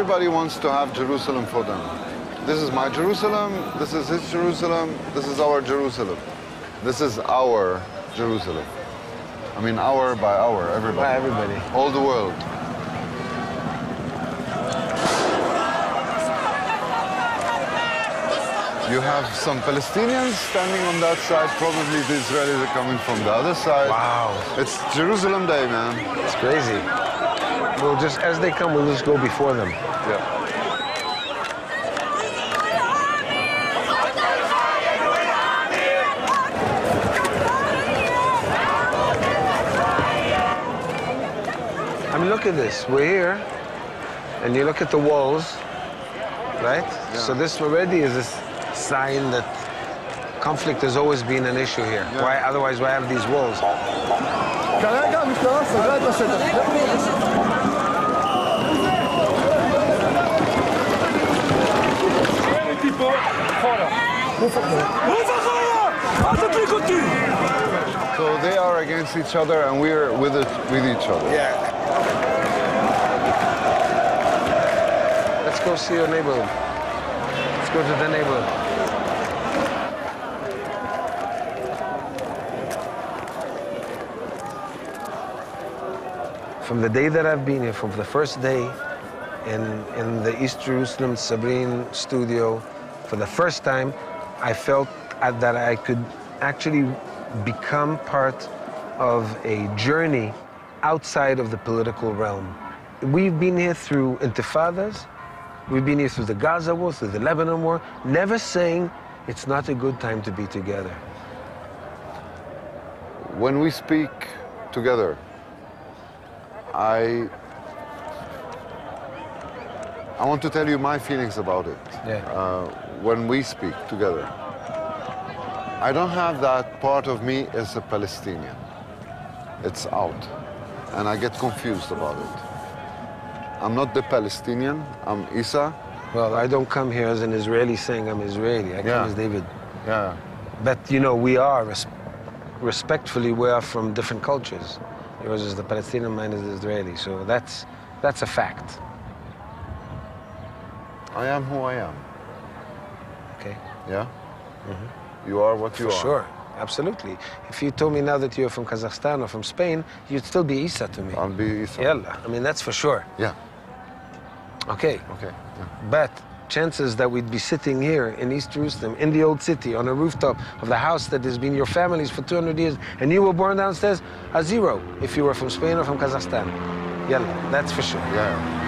everybody wants to have Jerusalem for them. This is my Jerusalem, this is his Jerusalem, this is our Jerusalem. This is our Jerusalem. I mean, hour by hour, everybody. By everybody. All the world. You have some Palestinians standing on that side. Probably the Israelis are coming from the other side. Wow. It's Jerusalem Day, man. It's crazy. We'll just, as they come, we'll just go before them. Yeah. I mean, look at this. We're here, and you look at the walls, right? Yeah. So this already is a sign that conflict has always been an issue here. Yeah. Why? Otherwise, why have these walls? So they are against each other and we're with it, with each other. Yeah. Let's go see your neighborhood. Let's go to the neighborhood. From the day that I've been here, from the first day in, in the East Jerusalem Sabreen studio, for the first time, I felt uh, that I could actually become part of a journey outside of the political realm. We've been here through intifadas, we've been here through the Gaza war, through the Lebanon war, never saying it's not a good time to be together. When we speak together, I I want to tell you my feelings about it. Yeah. Uh, when we speak together, I don't have that part of me as a Palestinian. It's out, and I get confused about it. I'm not the Palestinian. I'm Isa. Well, I don't come here as an Israeli saying I'm Israeli. I come Yeah. as David. Yeah. But you know, we are res- respectfully we are from different cultures. Yours is the Palestinian, mine is the Israeli. So that's that's a fact. I am who I am. Okay. Yeah. Mm-hmm. You are what you. For are. sure. Absolutely. If you told me now that you're from Kazakhstan or from Spain, you'd still be Isa to me. I'll be Isa. Yalla. I mean, that's for sure. Yeah. Okay. Okay. Yeah. But chances that we'd be sitting here in East Jerusalem, in the old city, on a rooftop of the house that has been your family's for 200 years, and you were born downstairs, are zero if you were from Spain or from Kazakhstan. Yeah, that's for sure. Yeah.